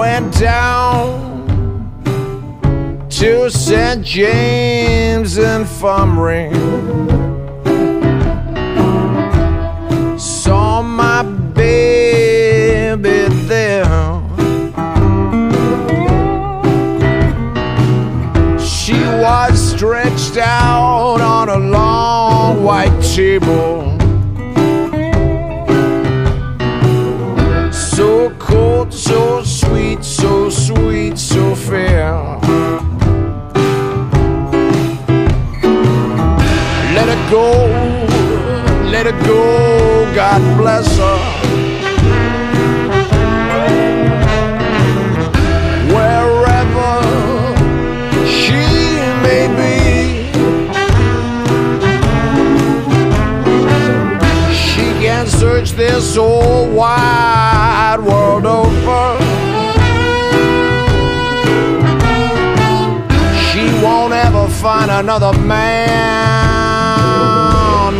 went down to St. James Infirmary. Saw my baby there. She was stretched out on a long white table. God bless her. Wherever she may be. She can search this whole wide world over. She won't ever find another man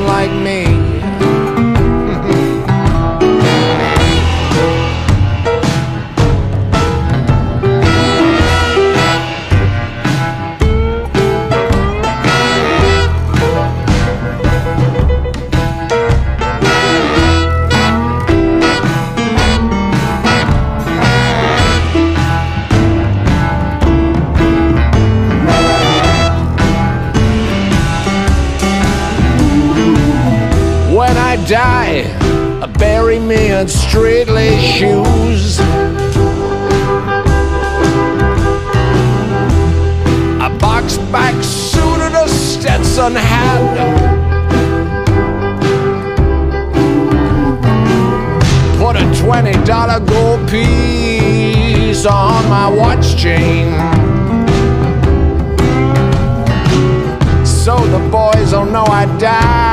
like die, bury me in straight lace shoes. A box back suit and a Stetson hat. Put a twenty dollar gold piece on my watch chain. So the boys will know I died